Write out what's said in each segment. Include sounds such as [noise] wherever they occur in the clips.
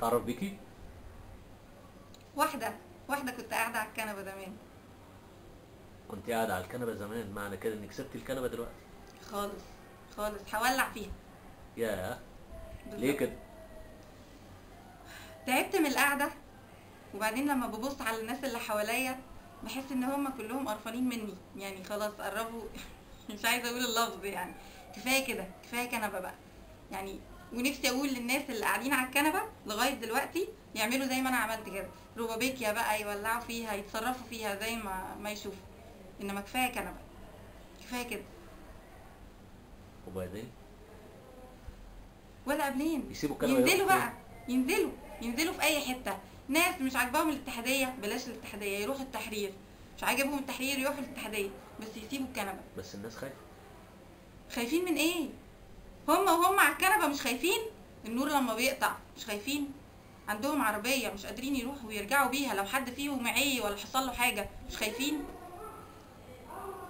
تعرف بيكي؟ واحدة واحدة كنت قاعدة على الكنبة زمان. كنت قاعدة على الكنبة زمان؟ معنى كده إنك سبتي الكنبة دلوقتي. خالص خالص. هولع فيها. ياه. ليه. كده؟ تعبت من القعدة وبعدين لما ببص على الناس اللي حواليا بحس إن هم كلهم قرفانين مني. يعني خلاص قربوا. [laughs] مش عايزة أقول اللفظ يعني. كفاية كده كفاية كنبة بقى. يعني ونفسي أقول للناس اللي قاعدين على الكنبة لغاية دلوقتي يعملوا زي ما أنا عملت كده. روبابيكيا بقى يولعوا فيها يتصرفوا فيها زي ما ما يشوفوا. إنما كفاية كنبة. كفاية كده. وبعدين؟ ولا قبلين. يسيبوا الكنبة ينزلوا بقى. ينزلوا. ينزلوا في أي حتة. ناس مش عاجباهم الاتحادية بلاش الاتحادية يروحوا التحرير. مش عاجبهم التحرير يروحوا الاتحادية. بس يسيبوا الكنبة؟ بس الناس خايفة. خايفين من إيه؟ هم وهم على الكنبة مش خايفين؟ النور لما بيقطع مش خايفين؟ عندهم عربية مش قادرين يروحوا ويرجعوا بيها لو حد فيهم عي ولا حصل له حاجة مش خايفين؟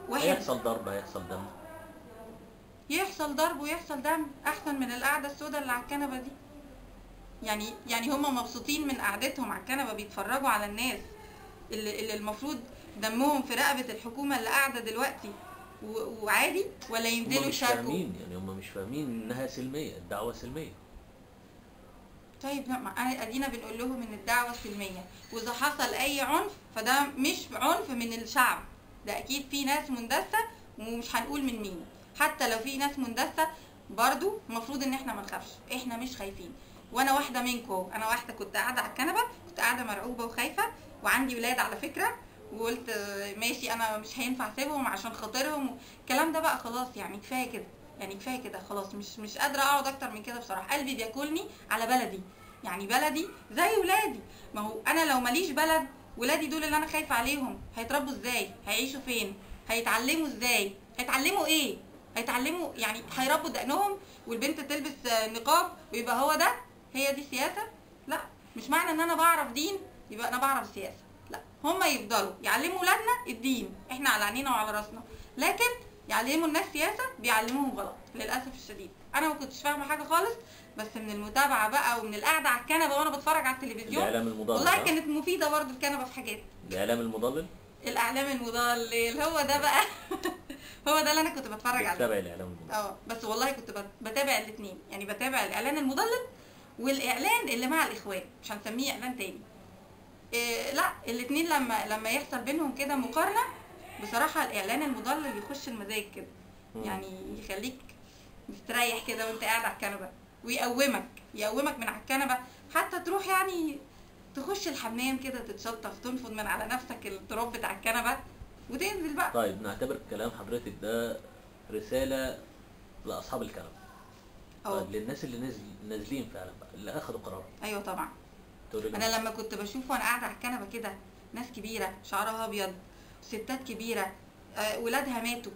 واحد. هيحصل ضرب هيحصل دم. يحصل ضرب ويحصل دم أحسن من القعدة السوداء اللي على الكنبة دي. يعني يعني هم مبسوطين من قعدتهم على الكنبة بيتفرجوا على الناس اللي, اللي المفروض دمهم في رقبة الحكومة اللي قاعدة دلوقتي. وعادي ولا هم ينزلوا مش يشاركوا؟ فاهمين يعني هم مش فاهمين إنها سلمية الدعوة سلمية. طيب أنا- أدينا بنقول لهم إن الدعوة سلمية. وإذا حصل أي عنف فده مش عنف من الشعب. ده أكيد في ناس مندسه ومش هنقول من مين. حتى لو في ناس مندسه برضو المفروض إن إحنا ما نخافش. إحنا مش خايفين. وأنا واحدة منكم. أنا واحدة كنت قاعدة على الكنبة كنت قاعدة مرعوبة وخايفة وعندي ولاد على فكرة. وقلت ماشي أنا مش هينفع أسيبهم عشان خاطرهم. الكلام ده بقى خلاص يعني كفاية كده يعني كفاية كده خلاص مش مش قادرة أقعد أكتر من كده بصراحة. قلبي بياكلني على بلدي يعني بلدي زي ولادي. ما هو أنا لو ماليش بلد ولادي دول اللي أنا خايفة عليهم هيتربوا إزاي؟ هيعيشوا فين؟ هيتعلموا إزاي؟ هيتعلموا إيه؟ هيتعلموا يعني هيربوا دقنهم والبنت تلبس نقاب ويبقى هو ده؟ هي دي السياسة لا مش معنى إن أنا بعرف دين يبقى أنا بعرف سياسة. لا هما يفضلوا يعلموا ولادنا الدين إحنا على عينينا وعلى راسنا. لكن يعلموا الناس سياسة بيعلموهم غلط للأسف الشديد. أنا ما كنتش فاهمة حاجة خالص بس من المتابعة بقى ومن القعدة على الكنبة وأنا بتفرج على التلفزيون الإعلام المضلل والله؟ كانت مفيدة برضه الكنبة في حاجات. الإعلام المضلل؟ الإعلام المضلل هو ده بقى. [laughs] هو ده اللي أنا كنت بتفرج عليه. بتتابع الإعلام المضلل. آه بس والله كنت بت- بتابع الاثنين يعني بتابع الإعلان المضلل والإعلان اللي مع الإخوان مش هنسميه إعلان تاني. إيه لا الاثنين لما لما يحصل بينهم كده مقارنة بصراحة الإعلان المضلل يخش المزاج كده. يعني يخليك مستريح كده وأنت قاعد على الكنبة ويقومك يقومك من على الكنبة. حتى تروح يعني تخش الحمام كده تتشطف تنفض من على نفسك التراب بتاع الكنبة وتنزل بقى. طيب نعتبر كلام حضرتك ده رسالة لأصحاب الكلام آه طيب للناس اللي نازل نازلين فعلا بقى اللي اخذوا قرار. أيوه طبعا. أنا لما كنت بشوف وأنا قاعدة على الكنبة كده ناس كبيرة شعرها أبيض ستات كبيرة آه، ولادها ماتوا.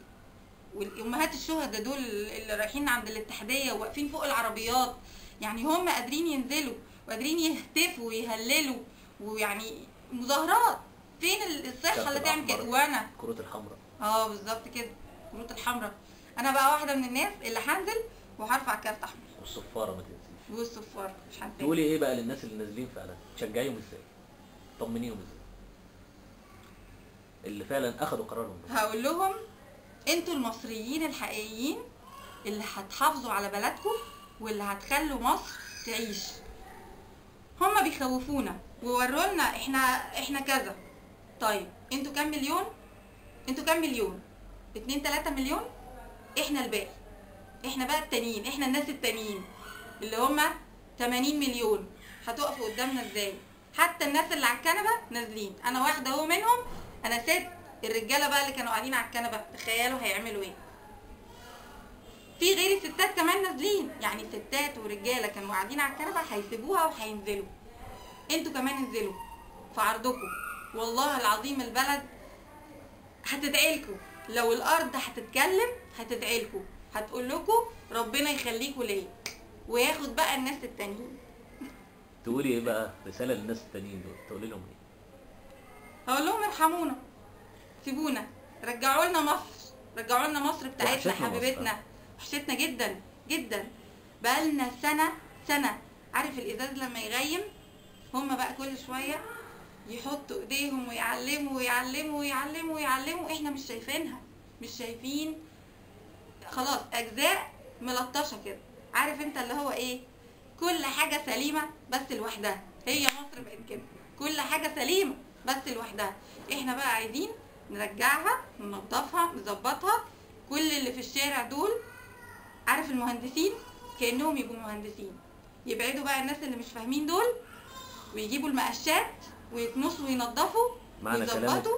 والامهات الشهداء دول اللي رايحين عند الاتحادية وواقفين فوق العربيات يعني هم قادرين ينزلوا وقادرين يهتفوا ويهللوا ويعني مظاهرات. فين الصحه اللي تعمل كده. وأنا الكروت الحمراء. آه بالظبط كده الكروت الحمراء. أنا بقى واحدة من الناس اللي هنزل وهرفع كارت أحمر. والصفاره ما تنسيش والصفار مش هنساه تقولي إيه بقى للناس اللي نازلين فعلا؟ تشجعيهم إزاي؟ طمنيهم إزاي؟ اللي فعلا اخذوا قرارهم ده. هقول لهم أنتوا المصريين الحقيقيين اللي هتحافظوا على بلدكم واللي هتخلوا مصر تعيش. هما بيخوفونا ووروا لنا إحنا إحنا كذا. طيب أنتوا كام مليون؟ أنتوا كام مليون؟ اتنين تلاتة مليون؟ إحنا الباقي. إحنا بقى التانيين إحنا الناس التانيين. اللي هما 80 مليون. هتقفوا قدامنا إزاي؟ حتى الناس اللي على الكنبة نازلين. أنا واحدة أهو منهم. أنا ست. الرجالة بقى اللي كانوا قاعدين على الكنبة. تخيلوا هيعملوا إيه؟ في غير الستات كمان نازلين. يعني ستات ورجالة كانوا قاعدين على الكنبة هيسيبوها وهينزلوا. أنتوا كمان انزلوا. في عرضكم. والله العظيم البلد هتدعيلكوا لو الأرض هتتكلم هتدعيلكوا هتقول لكم ربنا يخليكوا ليا. وياخد بقى الناس التانيين. تقولي إيه بقى؟ رسالة للناس التانيين دول تقولي لهم إيه؟ هقول لهم ارحمونا سيبونا رجعوا لنا مصر رجعوا لنا مصر بتاعتنا. حبيبتنا. وحشتنا جدا جدا. بقالنا سنة سنة. عارف الإزاز لما يغيم؟ هما بقى كل شوية يحطوا إيديهم ويعلموا ويعلموا ويعلموا ويعلموا. إحنا مش شايفينها مش شايفين. خلاص أجزاء ملطشة كده. عارف انت اللي هو إيه؟ كل حاجة سليمة بس لوحدها. هي مصر بقت كده. كل حاجة سليمة بس لوحدها. إحنا بقى عايزين نرجعها ننضفها نظبطها. كل اللي في الشارع دول عارف المهندسين؟ كأنهم يبقوا مهندسين. يبعدوا بقى الناس اللي مش فاهمين دول ويجيبوا المقشات ويكنسوا وينضفوا معنى كلامك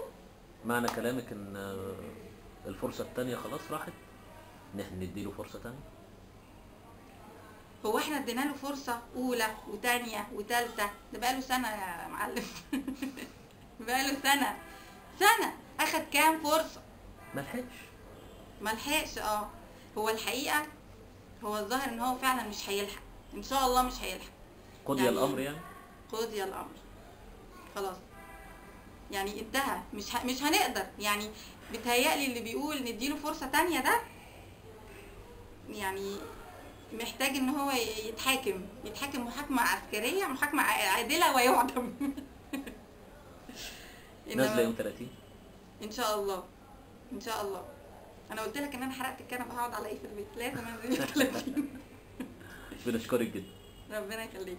معنى كلامك إن الفرصة التانية خلاص راحت إن إحنا نديله فرصة تانية؟ هو إحنا ادينا له فرصة أولى وتانية وتالتة؟ ده بقاله سنة يا معلم. [laughs] بقاله سنة. سنة. أخد كام فرصة؟ ملحقش. ملحقش آه. هو الحقيقة هو الظاهر إن هو فعلا مش هيلحق. إن شاء الله مش هيلحق. قضي يعني- الأمر يعني؟ قضي الأمر. خلاص. يعني انتهى. مش ه... مش هنقدر. يعني بيتهيألي اللي بيقول نديله فرصة تانية ده يعني محتاج إن هو يتحاكم يتحاكم محاكمة عسكرية محاكمة ع- عادلة ويعدم. [laughs] إنما يوم 30 إن شاء الله. إن شاء الله. أنا قلت لك إن أنا حرقت الكنبة هقعد على إيه في البيت؟ لازم أنزل [laughs] 30 بنشكرك جدا. ربنا يخليك.